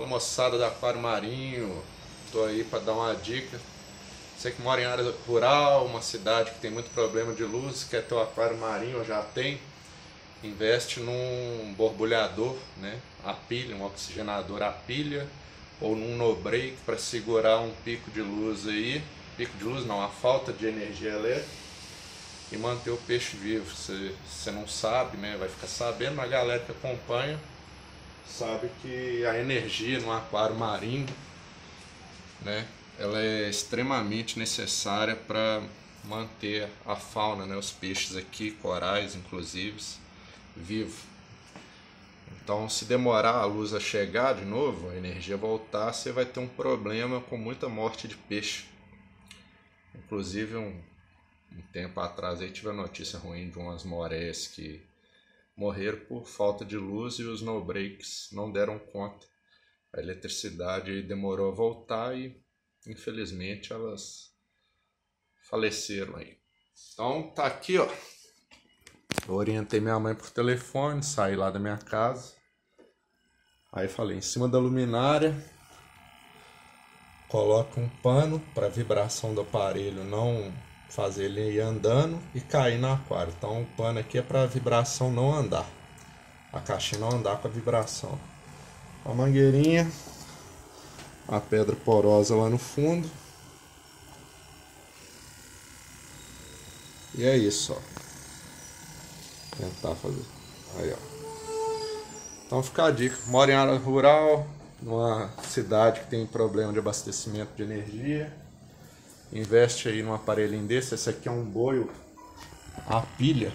Fala moçada do Aquário Marinho, tô aí para dar uma dica. Você que mora em área rural, uma cidade que tem muito problema de luz, quer ter o aquário marinho já tem, investe num borbulhador, né? A pilha, um oxigenador a pilha, ou num no-break para segurar um pico de luz aí, pico de luz não, a falta de energia elétrica e manter o peixe vivo. Você não sabe, né? Vai ficar sabendo, a galera que acompanha sabe que a energia no aquário marinho, né, ela é extremamente necessária para manter a fauna, né, os peixes aqui, corais inclusive, vivo. Então, se demorar a luz a chegar de novo, a energia voltar, você vai ter um problema com muita morte de peixe. Inclusive, um, um tempo atrás aí tive a notícia ruim de umas moreias que morreram por falta de luz e os no-breaks não deram conta. A eletricidade demorou a voltar e, infelizmente, elas faleceram aí. Então, tá aqui, ó. Eu orientei minha mãe por telefone, saí lá da minha casa. Aí falei, em cima da luminária, coloca um pano para vibração do aparelho não fazer ele ir andando e cair no aquário. Então o pano aqui é para a vibração não andar. A caixinha não andar com a vibração. A mangueirinha, a pedra porosa lá no fundo. E é isso, ó. Tentar fazer. Aí, ó. Então fica a dica. Mora em área rural, numa cidade que tem problema de abastecimento de energia investe aí num aparelhinho desse. Esse aqui é um boio a pilha.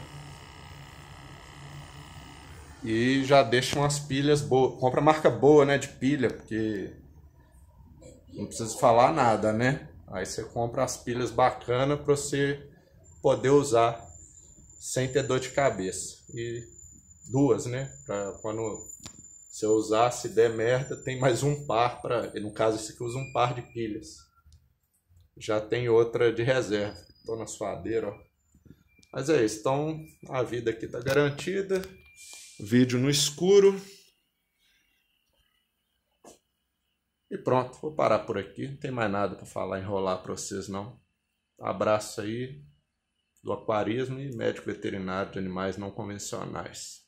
E já deixa umas pilhas boas. Compra marca boa, né, de pilha, porque não precisa falar nada, né? Aí você compra as pilhas bacanas para você poder usar sem ter dor de cabeça. E duas, né? Para quando você usar, se der merda, tem mais um par para, no caso esse aqui usa um par de pilhas já tem outra de reserva. Estou na suadeira, ó. Mas é isso, então a vida aqui tá garantida. Vídeo no escuro. E pronto, vou parar por aqui. Não tem mais nada para falar, enrolar para vocês não. Abraço aí do aquarismo e médico veterinário de animais não convencionais.